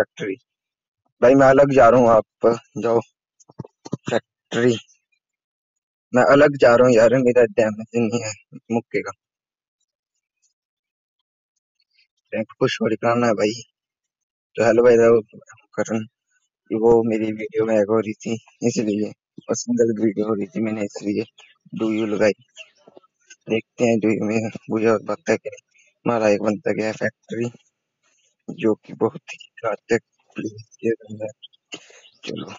Factory भाई, मैं अलग जा रहा हूँ आप जाओ। फैक्ट्री मैं अलग जा रहा हूँ यार, मेरा डैमेज नहीं है। मुक्के का रैंक पुश और करना है भाई। तो हेलो भाई करण, वो मेरी वीडियो में हो रही थी, इसलिए। और सिंगल वीडियो हो रही थी मैंने, इसलिए। डू यू लगाई देखते हैं डू यू में मुझे पता है कि हमारा एक बंदा गया फैक्ट्री जो कि बहुत ही घातक चलो।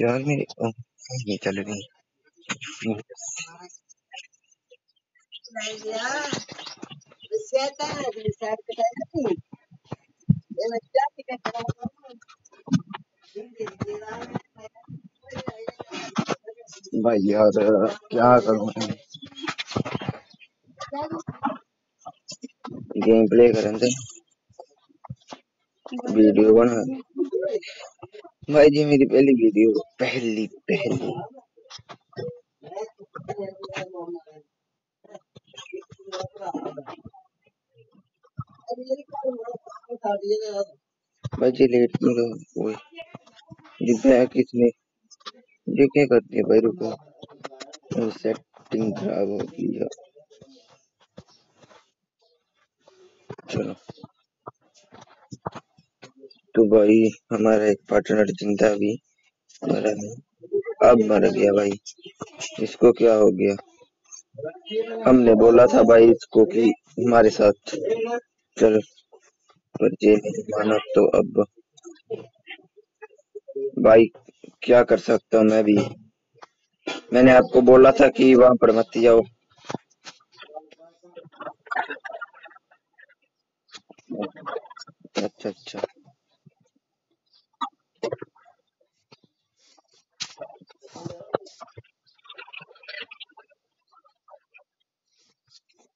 यार मेरी नहीं चल रही। भाई यार, क्या करूँ? गेम प्ले करें थे वीडियो बना। भाई जी, मेरी पहली वीडियो, पहली पहली। भाई जी लेट ये क्या करती है भाई? रुको। सेटिंग खराब हो गई चलो। तो भाई, हमारा एक पार्टनर ज़िंदा भी मरा नहीं। अब मर गया भाई। इसको क्या हो गया? हमने बोला था भाई इसको कि हमारे साथ चल। पर नहीं माना तो अब भाई क्या कर सकता हूँ मैं भी? मैंने आपको बोला था कि वहाँ पर मत जाओ। अच्छा अच्छा।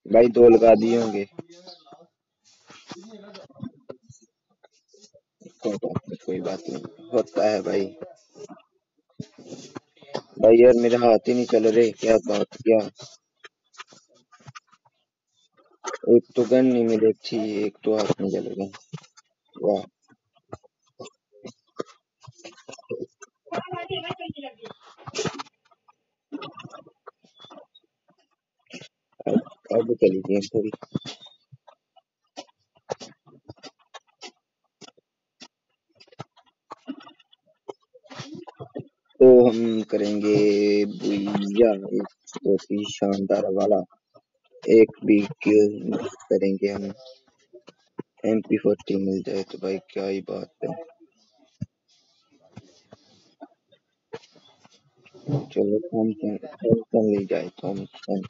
भाई दो लगा दिए होंगे। कोई बात नहीं, होता है भाई। भाई यार, मेरा हाथ ही नहीं चल रहे, क्या बात, क्या? एक तो गन नहीं मिली थी, एक तो हाथ नहीं चल रही। वाह। अब चली गई थोड़ी तो हम करेंगे भैया बहुत ही शानदार वाला। एक भी करेंगे हम। एम पी फोर्टी मिल जाए तो भाई क्या ही बात है। चलो थॉमसन ले जाए थॉमसन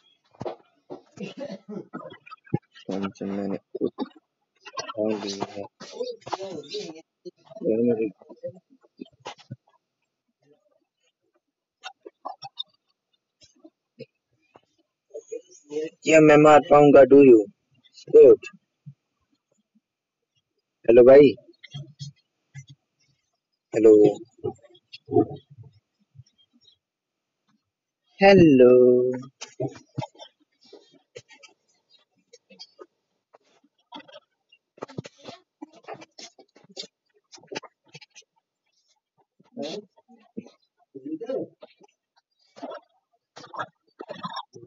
थॉमसन मैंने उठा लिया है क्या मैं मार पाऊँगा डू यू गुड हेलो भाई. हेलो हेलो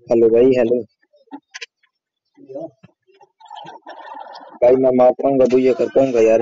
हेलो भाई हेलो भाई मैं मार पाऊँगा भैया कर पाऊँगा यार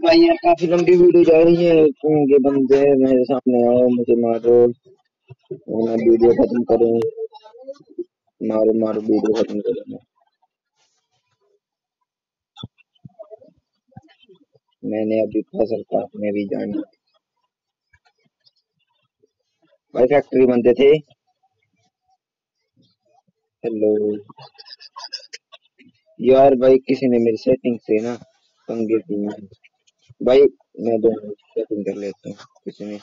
भाई यार काफ़ी लंबी वीडियो जा रही है। ये बंदे मेरे सामने आओ, मुझे मारो। मैं वीडियो खत्म करूँ। मारो मारो, वीडियो खत्म करूँ मैंने अभी फ़सल काटने भी जाना भाई फैक्ट्री बनते थे। हेलो यार भाई, किसी ने मेरी सेटिंग से ना पंगे की भाई मैं दोनों सेटिंग कर लेता हूँ किसी ने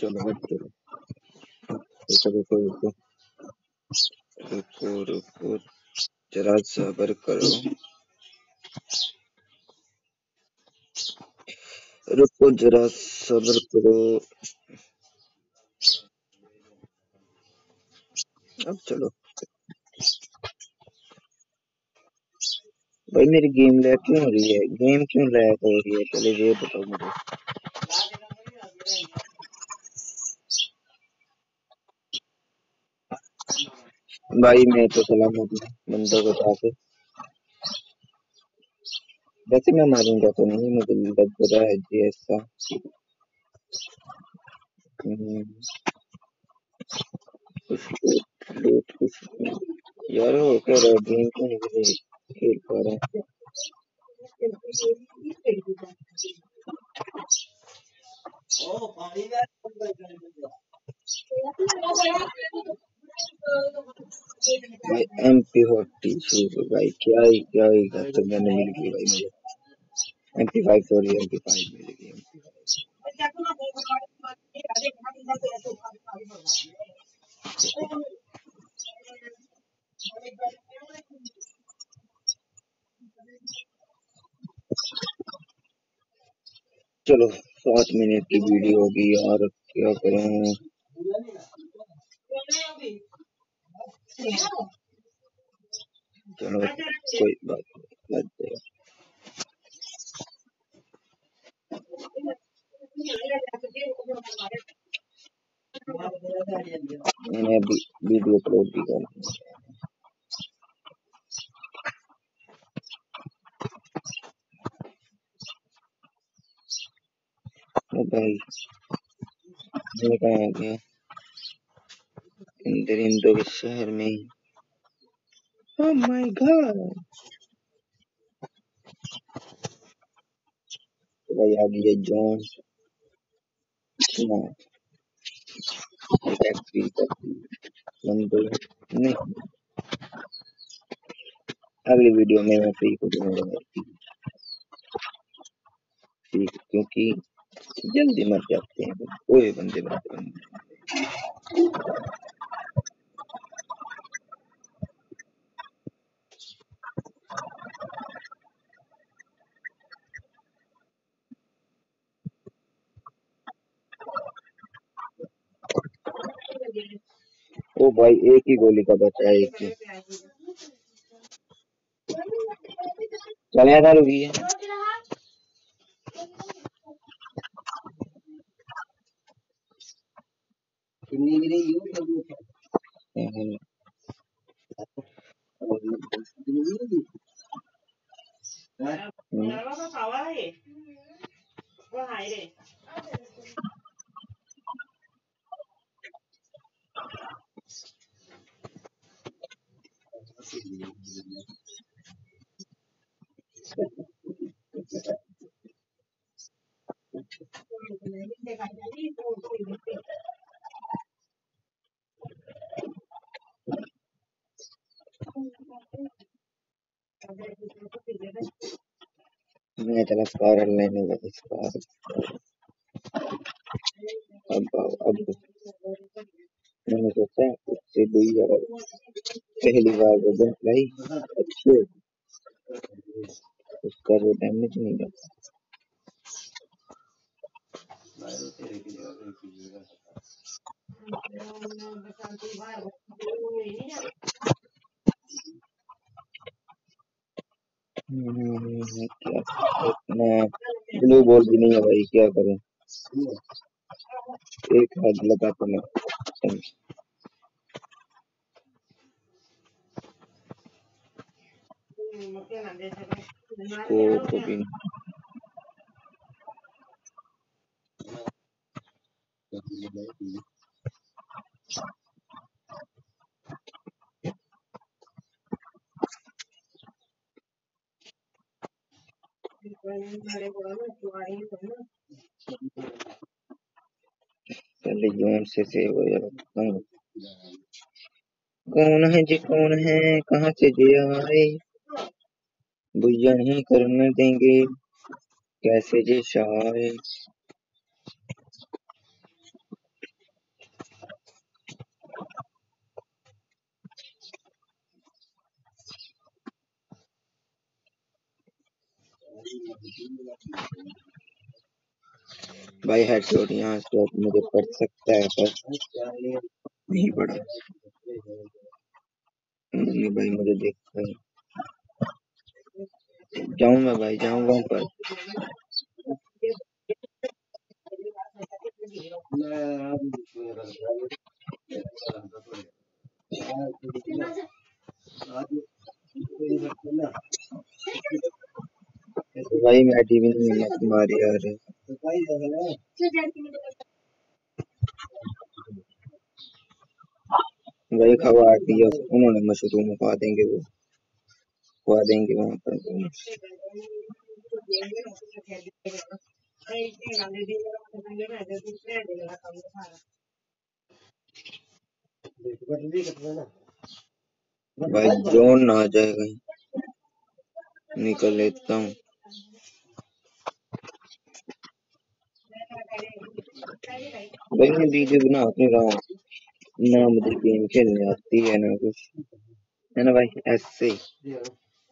चलो। चलो रुको रुको रुको रुको जरा सबर करो रुको जरा सबर करो अब चलो भाई, मेरी गेम लैग क्यों हो रही है? गेम क्यों लैग हो रही है? पहले ये बताओ मुझे। भाई मैं तो हूँ बंदों को पास वैसे मैं मारूँगा तो नहीं मुझे लग रहा है जी ऐसा। हम्म, यार हो क्या रहा है? गेम क्यों नहीं खेल पा रहा भाई भाई, क्या ही क्या ही तो मिल गई भाई, मुझे। फाइव सॉरी फाइव मिल गई चलो, सात मिनट की वीडियो होगी यार, क्या करूँ? चलो कोई बात नहीं मैंने वीडियो अपलोड भी कर भाई मैं कहाँ आ गया इंदर इंदो के शहर में। Oh my! तो भाई आ गया जॉन फैक्ट्री नहीं। अगली वीडियो में मैं फ्री को दूँगा। क्योंकि जल्दी मर जाते हैं। कोई बंदे बनते बंदे। ओ भाई एक ही गोली का बचा है एक ही। चले यार रुकी है। हम्म। वो हाय रे। मैं इतना स्क्वायर हल नहीं होगा स्क्वायर अब अब मैंने सोचा उससे दो ही जगह पहली बार वो भाई, अच्छे उसका वो डैमेज नहीं क्या ब्लू बॉल भी नहीं है भाई, क्या करें? एक हाथ लगा तो मैं को को भी नहीं। पहले जोन से सेव हो जाता कौन? है जी? कौन है? कहाँ से जी आए भैया नहीं करने देंगे। कैसे जी शाये भाई हेडशॉट यहाँ से मुझे पड़ सकता है, पर नहीं नहीं भाई, मुझे देखता है। जाऊँ मैं भाई जाऊँ वहाँ पर भाई, मैं टीवी नहीं मत मार यार। भाई, खबर दिया उन्होंने मशरूम खा देंगे वो। खवा देंगे, वहाँ पर भाई जोन ना आ जाए कहीं। निकल लेता हूँ। भाई, मैं वीडियो बना नहीं रहा हूँ। ना मुझे गेम खेलने आती है, ना कुछ। है ना भाई, ऐसे ही।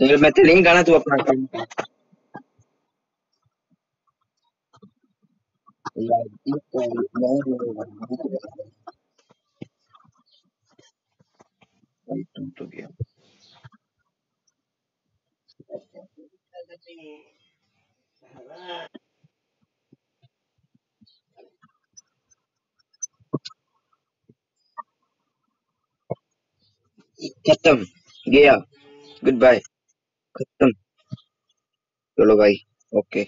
चल मैं तेरे गाना तू अपना काम नहीं तो गया खत्म। गया। गुड बाय चलो भाई ओके